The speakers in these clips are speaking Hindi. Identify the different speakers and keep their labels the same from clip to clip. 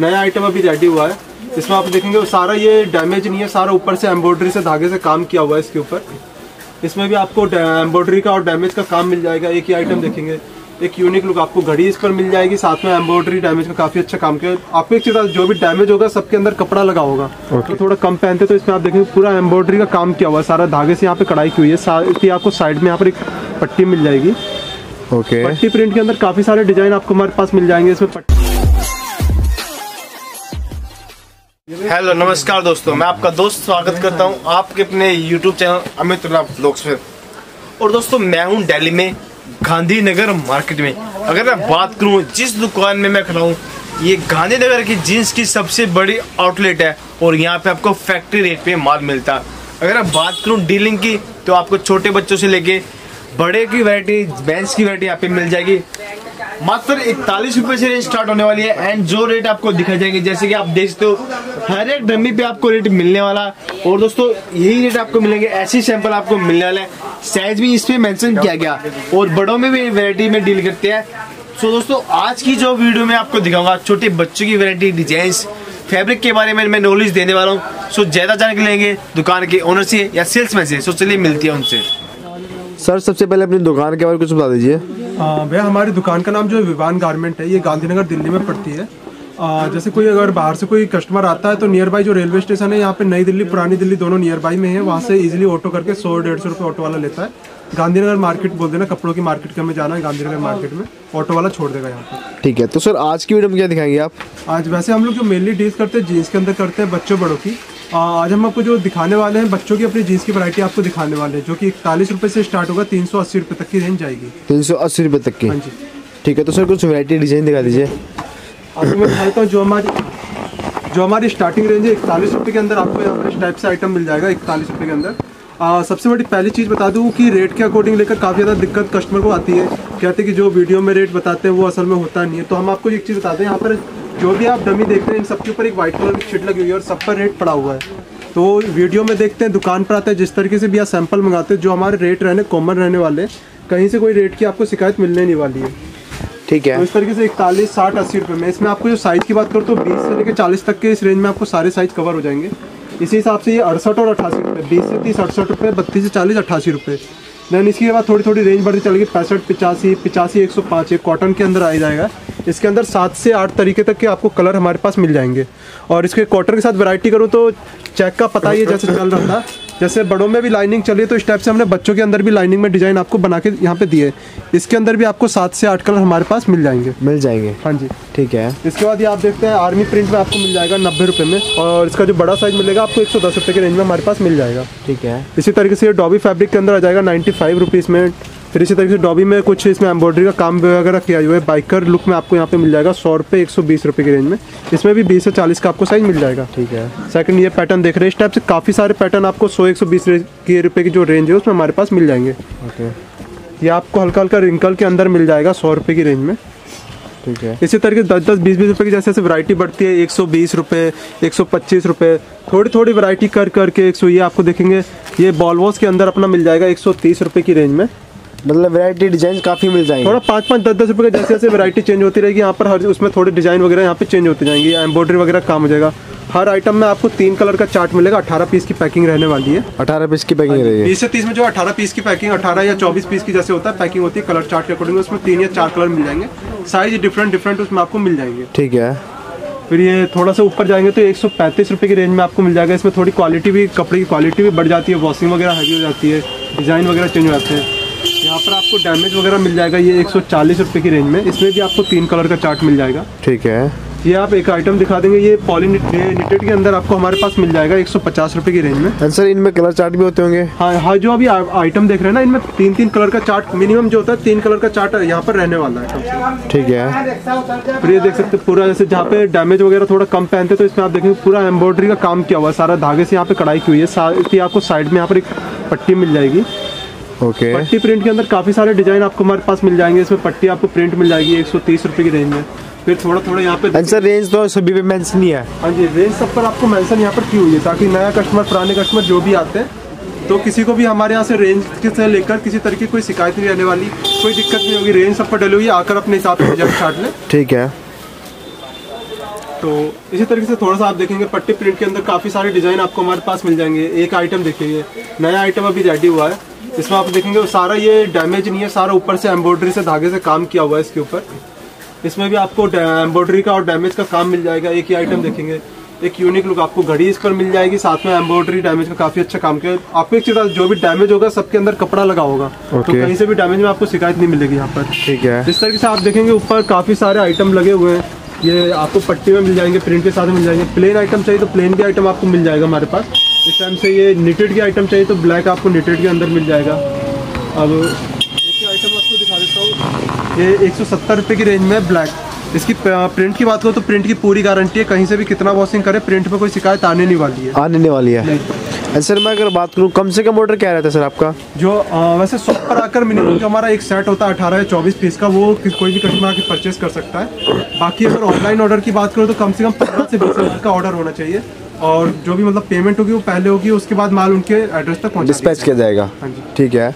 Speaker 1: नया आइटम अभी रेडी हुआ है। इसमें आप देखेंगे सारा ये डैमेज नहीं है सारा ऊपर से एम्ब्रॉयडरी से धागे से काम किया हुआ है इसके ऊपर। इसमें भी आपको एम्ब्रॉयडरी का और डैमेज का काम मिल जाएगा। एक ही आइटम देखेंगे। एक यूनिक लुक आपको घड़ी इस पर मिल जाएगी। साथ में एम्ब्रॉयडरी डैमेज का काफ़ी अच्छा काम किया। आपको एक चीज़ जो भी डैमेज होगा सबके अंदर कपड़ा लगा होगा। okay. तो थोड़ा कम पहनते तो इसमें आप देखेंगे पूरा एम्ब्रॉयडरी का काम किया हुआ है। सारा धागे से यहाँ पे कढ़ाई की हुई है। ही आपको साइड में यहाँ पर एक पट्टी मिल जाएगी।
Speaker 2: Okay okay.
Speaker 1: पट्टी प्रिंट के अंदर काफ़ी सारे डिज़ाइन आपको हमारे पास मिल जाएँगे। इसमें पट्टी
Speaker 3: हेलो नमस्कार दोस्तों, मैं आपका दोस्त स्वागत करता हूँ आपके अपने यूट्यूब चैनल अमित ब्लॉग्स पे। और दोस्तों, मैं हूँ दिल्ली में, गांधीनगर मार्केट में। अगर मैं बात करूँ जिस दुकान में मैं खड़ा हूँ, ये गांधीनगर की जींस की सबसे बड़ी आउटलेट है और यहाँ पे आपको फैक्ट्री रेट पे माल मिलता। है अगर मैं बात करूँ डीलिंग की तो आपको छोटे बच्चों से लेके बड़े की वैरायटी बैंस की वैरायटी यहाँ पे मिल जाएगी। मात्र इकतालीस रुपए से रेंज स्टार्ट होने वाली है एंड जो रेट आपको दिखाई जाएँगे, जैसे कि आप देख सकते हो, हर एक डमी पे आपको रेट मिलने वाला और दोस्तों, यही रेट आपको मिलेंगे, ऐसी सैंपल आपको मिलने वाले हैं। साइज़ भी इसमें मेंशन किया गया, और बड़ों में भी वेरायटी में डील करते हैं। सो दोस्तों, आज की जो वीडियो में आपको दिखाऊँगा, छोटे बच्चों की वेरायटी डिज़ाइन फैब्रिक के बारे में मैं नॉलेज देने वाला हूँ। सो ज़्यादा जानकारी लेंगे दुकान के ओनर से या सेल्समैन से। सो चलिए मिलती है उनसे।
Speaker 2: सर सबसे पहले अपनी दुकान के बारे में कुछ बता दीजिए।
Speaker 1: भैया हमारी दुकान का नाम जो है विवान गारमेंट है ये गांधीनगर दिल्ली में पड़ती है। आ, जैसे कोई अगर बाहर से कोई कस्टमर आता है तो नियर बाई जो रेलवे स्टेशन है यहाँ पे नई दिल्ली पुरानी दिल्ली दोनों नियर बाई में है। वहाँ से इजीली ऑटो करके सौ डेढ़ सौ रुपये ऑटो वाला लेता है। गांधीनगर मार्केट बोल देना कपड़ों की मार्केट के हमें जाना है गांधीनगर मार्केट में। ऑटो वाला छोड़ देगा यहाँ पे।
Speaker 2: ठीक है तो सर आज की वीडियो में क्या दिखाएँगे आप?
Speaker 1: आज वैसे हम लोग जो मेनली डील करते हैं जीन्स के अंदर करते हैं बच्चों बड़ों की। आज हम आपको जो दिखाने वाले हैं बच्चों की अपनी जीन्स की वैरायटी आपको दिखाने वाले हैं जो कि इकतालीस रुपये से स्टार्ट होगा तीन सौ अस्सी रुपये तक की रेंज जाएगी।
Speaker 2: तीन सौ अस्सी रुपये तक की?
Speaker 1: हाँ जी।
Speaker 2: ठीक है तो सर कुछ वैरायटी डिज़ाइन दिखा दीजिए।
Speaker 1: आपको मैं दिखाता हूँ जो हमारी जो हमारी स्टार्टिंग रेंज है इकतालीस रुपये के अंदर आपको यहाँ पर इस टाइप से आइटम मिल जाएगा इकतालीस रुपये के अंदर। आ, सबसे बड़ी पहली चीज़ बता दूँ कि रेट के अकॉर्डिंग लेकर काफ़ी ज़्यादा दिक्कत कस्टमर को आती है। कहते हैं कि जो वीडियो में रेट बताते हैं वो असल में होता नहीं है। तो हम आपको एक चीज़ बताते हैं यहाँ पर जो भी आप डमी देखते हैं इन सबके ऊपर एक व्हाइट कलर की शीट लगी हुई है और सब पर रेट पड़ा हुआ है। तो वीडियो में देखते हैं दुकान पर आते हैं जिस तरीके से भी आप सैंपल मंगाते हैं जो हमारे रेट रहने कॉमन रहने वाले कहीं से कोई रेट की आपको शिकायत मिलने नहीं वाली है।
Speaker 2: ठीक है।
Speaker 1: तो इस तरीके से इकतालीस साठ अस्सी रुपये में। इसमें आपको जो साइज़ की बात करूँ तो बीस से लेकर चालीस तक के इस रेंज में आपको सारे साइज़ कवर हो जाएँगे। इसी हिसाब से ये अड़सठ और अट्ठासी रुपये बीस से तीस अड़सठ रुपये बत्तीस से चालीस अट्ठासी रुपये देन इसके बाद थोड़ी थोड़ी रेंज बढ़ती चलेगी, पैंसठ, पिचासी पिचासी, एक सौ पाँच कॉटन के अंदर आ जाएगा। इसके अंदर सात से आठ तरीके तक के आपको कलर हमारे पास मिल जाएँगे। और इसके कॉटन के साथ वैरायटी करूँ तो चेक का पता ही है जैसे चल रहा था। जैसे बड़ों में भी लाइनिंग चली है तो इस टाइप से हमने बच्चों के अंदर भी लाइनिंग में डिज़ाइन आपको बना के यहाँ पे दिए। इसके अंदर भी आपको सात से आठ कलर हमारे पास मिल जाएँगे।
Speaker 2: मिल जाएँगे।
Speaker 1: हाँ जी।
Speaker 2: ठीक है।
Speaker 1: इसके बाद ये आप देखते हैं आर्मी प्रिंट में आपको मिल जाएगा नब्बे रुपये में और इसका जो बड़ा साइज़ मिलेगा आपको एक सौ दस रुपये के रेंज में हमारे पास मिल जाएगा।
Speaker 2: ठीक है।
Speaker 1: इसी तरीके से ये डॉबी फैब्रिक के अंदर आ जाएगा नाइन्टी फाइव रुपीज़ में फिर इसी तरीके से डॉबी में कुछ इसमें एम्ब्रॉयडरी का काम वगैरह किया हुआ है। बाइकर लुक में आपको यहाँ पे मिल जाएगा सौ रुपये एक सौ बीस रुपये की रेंज में। इसमें भी बीस से चालीस का आपको साइज़ मिल जाएगा।
Speaker 2: ठीक है।
Speaker 1: सेकंड ये पैटर्न देख रहे हैं। इस टाइप से काफ़ी सारे पैटर्न आपको सौ एक सौ बीस के रुपये की जो रेंज है उसमें हमारे पास मिल जाएँगे।
Speaker 2: ओके।
Speaker 1: ये आपको हल्का हल्का रिंकल के अंदर मिल जाएगा सौ रुपये की रेंज में।
Speaker 2: ठीक है।
Speaker 1: इसी तरीके से दस दस बीस बीस रुपये की जैसे जैसे वैरायटी बढ़ती है एक सौ बीस रुपये एक सौ पच्चीस रुपये थोड़ी थोड़ी वैरायटी कर करके एक सौ ये आपको देखेंगे ये बॉलवॉस के अंदर अपना मिल जाएगा एक सौ तीस रुपये की रेंज में।
Speaker 2: मतलब वैरायटी डिज़ाइन काफ़ी मिल जाएँगे।
Speaker 1: थोड़ा पाँच पाँच दस दस रुपये का जैसे जैसे वैरायटी चेंज होती रहेगी यहाँ पर हर उसमें थोड़े डिज़ाइन वगैरह यहाँ पे चेंज होते जाएँगे एम्ब्रॉयडरी वगैरह काम हो जाएगा। हर आइटम में आपको तीन कलर का चार्ट मिलेगा अठारह पीस की पैकिंग रहने वाली है।
Speaker 2: अठारह पीस की पैकिंग है
Speaker 1: बीस से तीस में जो अठारह पीस की पैकिंग अठारह या चौबीस पीस की जैसे होता है पैकिंग होती है कलर चार्ट के अकॉर्डिंग उसमें तीन या चार कलर मिल जाएँगे। साइज़ डिफरेंट डिफरेंट उसमें आपको मिल जाएँगे।
Speaker 2: ठीक है।
Speaker 1: फिर ये थोड़ा सा ऊपर जाएँगे तो एक सौ पैंतीस रुपये की रेंज में आपको मिल जाएगा। इसमें थोड़ी क्वालिटी भी कपड़े की क्वालिटी भी बढ़ जाती है वॉशिंग वगैरह हैवी हो जाती है डिज़ाइन वगैरह चेंज हो जाते हैं। यहाँ पर आपको डैमेज वगैरह मिल जाएगा ये एक सौ की रेंज में। इसमें भी आपको तीन कलर का चार्ट मिल जाएगा।
Speaker 2: ठीक है।
Speaker 1: ये आप एक आइटम दिखा देंगे ये पॉलीनिटेड के अंदर आपको हमारे पास मिल जाएगा एक सौ की रेंज में।
Speaker 2: सर इनमें कलर चार्ट भी होते होंगे?
Speaker 1: हाँ हाँ जो अभी आइटम देख रहे हैं ना इनमें तीन तीन कलर का चार्ट मिनिमम जो होता है तीन कलर का चार्ट यहाँ पर रहने वाला है।
Speaker 2: ठीक है।
Speaker 1: फिर ये देख सकते पूरा जैसे जहाँ पे डैमेज वगैरह थोड़ा कम पहनते तो इसमें आप देखेंगे पूरा एम्ब्रॉयडरी का काम किया हुआ है सारा धागे से यहाँ पे कढ़ाई की हुई है आपको साइड में यहाँ पर एक पट्टी मिल जाएगी।
Speaker 2: ओके
Speaker 1: पट्टी प्रिंट के अंदर काफ़ी सारे डिज़ाइन आपको हमारे पास मिल जाएँगे। इसमें पट्टी आपको प्रिंट मिल जाएगी एक सौ तीस रुपये की रेंज में। फिर थोड़ा थोड़ा यहाँ पे
Speaker 2: सर रेंज तो सभी पे मेंशन नहीं है।
Speaker 1: हाँ जी रेंज सब पर आपको मेंशन यहाँ पर की हुई है ताकि नया कस्टमर पुराने कस्टमर जो भी आते हैं तो किसी को भी हमारे यहाँ से रेंज से लेकर किसी तरह की कोई शिकायत नहीं रहने वाली कोई दिक्कत नहीं होगी। रेंज सब पर डली हुई आकर अपने हिसाब से डिज़ाइन छाट लें।
Speaker 2: ठीक है।
Speaker 1: तो इसी तरीके से थोड़ा सा आप देखेंगे पट्टी प्रिंट के अंदर काफ़ी सारे डिज़ाइन आपको हमारे पास मिल जाएँगे। एक आइटम देखेंगे नया आइटम अभी रेडी हुआ है। इसमें आप देखेंगे वो सारा ये डैमेज नहीं है सारा ऊपर से एम्ब्रॉयडरी से धागे से काम किया हुआ है इसके ऊपर। इसमें भी आपको एम्ब्रॉयडरी का और डैमेज का काम मिल जाएगा एक ही आइटम देखेंगे। एक यूनिक लुक आपको घड़ी इस पर मिल जाएगी साथ में एम्ब्रॉयडरी डैमेज का काफ़ी अच्छा काम किया आपको एक चीज़ जो भी डैमेज होगा सबके अंदर कपड़ा लगा होगा। तो कहीं से भी डैमेज में आपको शिकायत नहीं मिलेगी यहाँ पर।
Speaker 2: ठीक है।
Speaker 1: इस तरीके से आप देखेंगे ऊपर काफ़ी सारे आइटम लगे हुए हैं। ये आपको पट्टी में मिल जाएँगे प्रिंट के साथ मिल जाएँगे। प्लेन आइटम चाहिए तो प्लेन भी आइटम आपको मिल जाएगा हमारे पास। इस टाइम से ये निटेड के आइटम चाहिए तो ब्लैक आपको निटेड के अंदर मिल जाएगा। अब आइटम आपको दिखा देता हूँ। ये एक सौ की रेंज में ब्लैक इसकी प्रिंट की बात करो तो प्रिंट की पूरी गारंटी है कहीं से भी कितना वॉशिंग करे प्रिंट में कोई शिकायत आने नहीं वाली है।
Speaker 2: आने नहीं वाली है। सर मैं अगर बात करूँ कम से कम ऑर्डर क्या रहता है सर आपका?
Speaker 1: जो अ, वैसे शॉप पर आकर मिनिमम जो हमारा एक सेट होता है अठारह या चौबीस पीस का वो कोई भी कस्टमर आके परचेज कर सकता है। बाकी अगर ऑनलाइन ऑर्डर की बात करो तो कम से कम पंद्रह से बीस का ऑर्डर होना चाहिए। और जो भी मतलब पेमेंट होगी वो पहले होगी उसके बाद माल उनके एड्रेस तक पहुँचा
Speaker 2: डिस्पैच किया जाएगा।
Speaker 1: हाँ जी।
Speaker 2: ठीक है।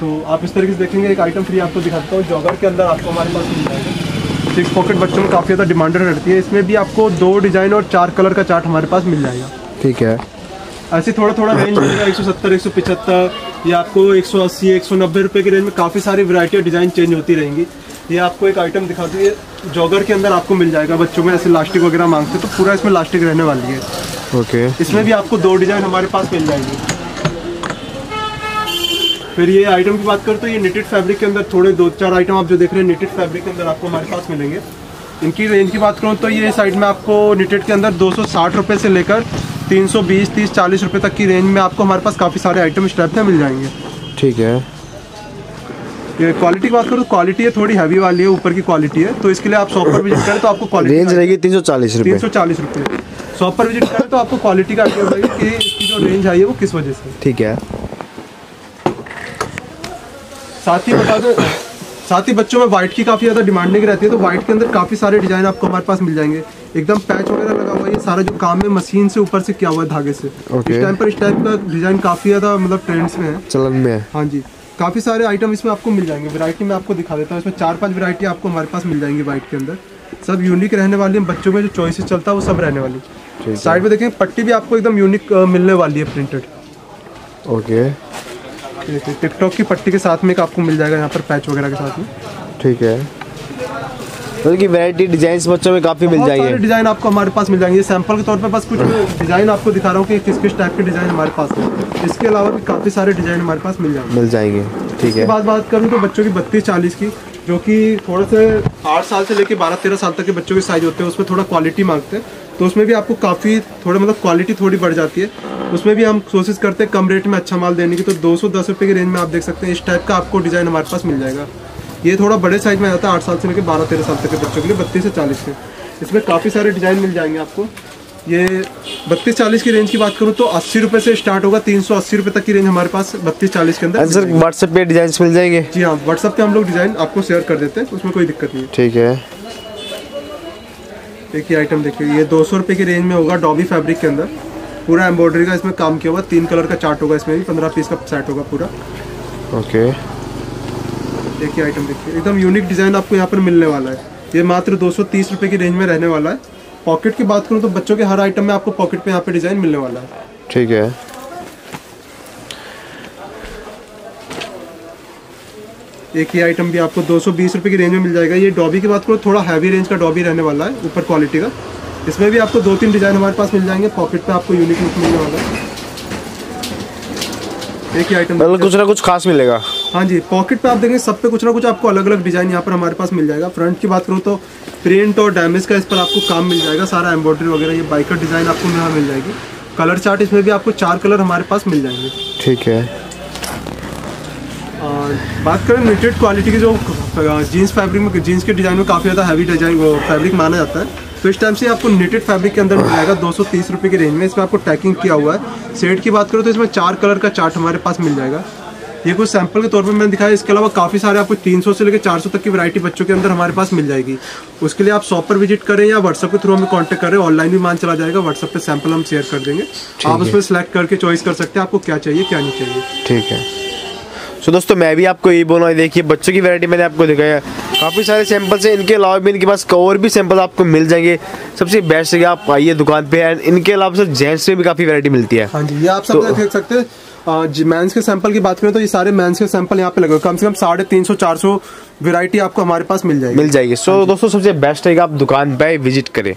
Speaker 1: तो आप इस तरीके से देखेंगे एक आइटम फ्री आपको दिखाता हूँ। जॉगर के अंदर आपको हमारे पास मिल जाएगा। सिक्स पॉकेट बच्चों में काफ़ी ज़्यादा डिमांडेड रहती है। इसमें भी आपको दो डिज़ाइन और चार कलर का चार्ट हमारे पास मिल जाएगा।
Speaker 2: ठीक है।
Speaker 1: ऐसे थोड़ा थोड़ा रेंज मिलेगा। एक सौ सत्तर एक सौ पिछहत्तर या आपको एक सौ अस्सी एक सौ नब्बे रुपये की रेंज में काफ़ी सारी वैरायटी और डिज़ाइन चेंज होती रहेंगी। ये आपको एक आइटम दिखा दी है। जॉगर के अंदर आपको मिल जाएगा बच्चों में। ऐसे लास्टिक वगैरह मांगते हैं तो पूरा इसमें लास्टिक रहने वाली है।
Speaker 2: ओके
Speaker 1: इसमें भी आपको दो डिज़ाइन हमारे पास मिल जाएँगे। फिर ये आइटम की बात करें तो ये निटेड फैब्रिक के अंदर थोड़े दो चार आइटम आप जो देख रहे हैं निटेड फैब्रिक के अंदर आपको हमारे पास मिलेंगे। इनकी रेंज की बात करूँ तो ये साइड में आपको निटेड के अंदर दो सौ से लेकर 320 30 40 रुपए तक की रेंज में आपको हमारे पास काफ़ी सारे आइटम इस टाइप में मिल जाएँगे।
Speaker 2: ठीक है।
Speaker 1: ये क्वालिटी की बात करूँ तो क्वालिटी है थोड़ी हैवी वाली है ऊपर की क्वालिटी है तो इसके लिए आप शॉप पर विज़िट करें तो आपको
Speaker 2: रेंज
Speaker 1: क्वालिटी
Speaker 2: रहेगी तीन सौ चालीस
Speaker 1: तीन सौ चालीस रुपये शॉप पर विज़िट करें तो आपको क्वालिटी का आइडिया होगा कि इसकी जो रेंज आई है वो किस वजह से
Speaker 2: ठीक है।
Speaker 1: साथ ही बता दें साथ ही बच्चों में व्हाइट की काफ़ी ज़्यादा डिमांडिंग रहती है तो व्हाइट के अंदर काफ़ी सारे डिज़ाइन आपको हमारे पास मिल जाएँगे। एकदम पैच वगैरह लगा हुआ है ये सारा जो काम है मशीन से ऊपर से किया हुआ है धागे से।
Speaker 2: Okay.
Speaker 1: इस टाइम पर इस टाइप का डिज़ाइन काफ़ी ज़्यादा मतलब ट्रेंड्स में है।
Speaker 2: चलन में है।
Speaker 1: हाँ जी। काफ़ी सारे आइटम इसमें आपको मिल जाएँगे। वैरायटी में आपको दिखा देता हूँ इसमें चार पाँच वैरायटी आपको हमारे पास मिल जाएँगी व्हाइट के अंदर। सब यूनिक रहने वाली है। बच्चों में जो चॉइसेस चलता है वो सब रहने वाली साइड में देखें पट्टी भी आपको एकदम यूनिक मिलने वाली है प्रिंटेड
Speaker 2: ओके।
Speaker 1: टिकटॉक की पट्टी के साथ में एक आपको मिल जाएगा यहाँ पर पैच वगैरह के साथ में।
Speaker 2: ठीक है। मतलब कि वैरायटी डिज़ाइन बच्चों में काफ़ी मिल जाएँगे।
Speaker 1: डिज़ाइन आपको हमारे पास मिल जाएँगे। सैंपल के तौर पे बस कुछ डिज़ाइन आपको दिखा रहा हूँ कि किस किस टाइप के डिज़ाइन हमारे पास है। इसके अलावा भी काफ़ी सारे डिज़ाइन हमारे पास मिल जाएँगे।
Speaker 2: मिल जाएँगे। ठीक है।
Speaker 1: बाद बात करूँ तो बच्चों की बत्तीस चालीस की। जो कि थोड़ा से आठ साल से लेके बारह, तेरह साल तक के बच्चों के साइज़ होते हैं, उसमें थोड़ा क्वालिटी मांगते हैं। तो उसमें भी आपको काफ़ी थोड़ा मतलब क्वालिटी थोड़ी बढ़ जाती है। उसमें भी हम कोशिश करते हैं कम रेट में अच्छा माल देने की। तो दो सौ, दस रुपये की रेंज में आप देख सकते हैं, इस टाइप का आपको डिज़ाइन हमारे पास मिल जाएगा। ये थोड़ा बड़े साइज़ में आता है, आठ साल से लेकर बारह, तेरह साल तक के बच्चों के लिए, बत्तीस से चालीस के। इसमें काफ़ी सारे डिज़ाइन मिल जाएँगे आपको। ये बत्तीस चालीस की रेंज की बात करूँ तो अस्सी रुपये से स्टार्ट होगा तीन सौ अस्सी रुपये तक की रेंज हमारे पास बत्तीस चालीस के अंदर
Speaker 2: अच्छा सर व्हाट्सएप पे डिज़ाइन मिल जाएँगे?
Speaker 1: जी हाँ व्हाट्सएप पे हम लोग डिज़ाइन आपको शेयर कर देते हैं उसमें कोई दिक्कत नहीं है।
Speaker 2: ठीक है।
Speaker 1: एक ही आइटम देखिए ये दो सौ रुपये की रेंज में होगा डॉबी फैब्रिक के अंदर। पूरा एम्ब्रॉयडरी का इसमें काम किया हुआ तीन कलर का चार्ट होगा इसमें भी पंद्रह पीस का सेट होगा पूरा।
Speaker 2: ओके
Speaker 1: एक ही आइटम देखिए एकदम यूनिक डिज़ाइन आपको यहाँ पर मिलने वाला है। ये मात्र दो सौ तीस रुपये की रेंज में रहने वाला है। पॉकेट की बात करूँ तो बच्चों के हर आइटम में आपको पॉकेट पे यहाँ पे डिज़ाइन मिलने वाला है।
Speaker 2: ठीक है।
Speaker 1: एक ही आइटम भी आपको दो सौ बीस रुपये की रेंज में मिल जाएगा। ये डॉबी की बात करो थोड़ा हैवी रेंज का डॉबी रहने वाला है ऊपर क्वालिटी का। इसमें भी आपको दो तीन डिज़ाइन हमारे पास मिल जाएँगे पॉकेट पे आपको यूनिक लुक मिलने वाला है। एक ही आइटम
Speaker 2: मतलब कुछ ना कुछ खास मिलेगा।
Speaker 1: हाँ जी पॉकेट पे आप देखेंगे सब पे कुछ ना कुछ आपको अलग अलग डिज़ाइन यहाँ पर हमारे पास मिल जाएगा। फ्रंट की बात करूँ तो प्रिंट और डैमेज का इस पर आपको काम मिल जाएगा। सारा एम्ब्रॉयडरी वगैरह ये बाइकर डिज़ाइन आपको यहाँ मिल जाएगी। कलर चार्ट इसमें भी आपको चार कलर हमारे पास मिल जाएँगे।
Speaker 2: ठीक है।
Speaker 1: और बात करें निटेड क्वालिटी की जो जीन्स फैब्रिक में जीन्स के डिज़ाइन में काफ़ी ज़्यादा हैवी डिज़ाइन वो फैब्रिक माना जाता है। तो इस टाइम से आपको निटेड फैब्रिक के अंदर मिल जाएगा दो सौ तीस रुपये की रेंज में। इसमें आपको टैकिंग किया हुआ है। सेट की बात करो तो इसमें चार कलर का चार्ट हमारे पास मिल जाएगा। ये कुछ सैंपल के तौर पर मैंने दिखाया इसके अलावा काफ़ी सारे आपको 300 से लेकर 400 तक की वैरायटी बच्चों के अंदर हमारे पास मिल जाएगी। उसके लिए आप शॉप पर विज़िट करें या व्हाट्सअप के थ्रू हमें कांटेक्ट करें ऑनलाइन भी मान चला जाएगा व्हाट्सअप पे सैंपल हम शेयर कर देंगे। आप उसमें सेलेक्ट करके चॉइस कर सकते हैं आपको क्या चाहिए क्या नहीं चाहिए।
Speaker 2: ठीक है। सो दोस्तों मैं भी आपको यही बोलूँ देखिए बच्चों की वैरायटी मैंने आपको दिखाया। काफ़ी सारे सैंपल्स हैं इनके अलावा भी इनके पास और भी सैंपल आपको मिल जाएँगे। सबसे बेस्ट है आप आइए दुकान पे एंड इनके अलावा सर जेंट्स में भी काफ़ी वैरायटी मिलती है।
Speaker 1: हाँ जी ये आप सब
Speaker 2: तो-
Speaker 1: देख सकते हैं। मेंस के सैंपल की बात करें तो ये सारे मेंस के सैंपल यहाँ पे लगे कम से कम साढ़े तीन सौ चार सौ वेरायटी आपको हमारे पास मिल जाएगी।
Speaker 2: मिल जाएगी। सो so, दोस्तों सबसे बेस्ट है आप दुकान पे विज़िट करें।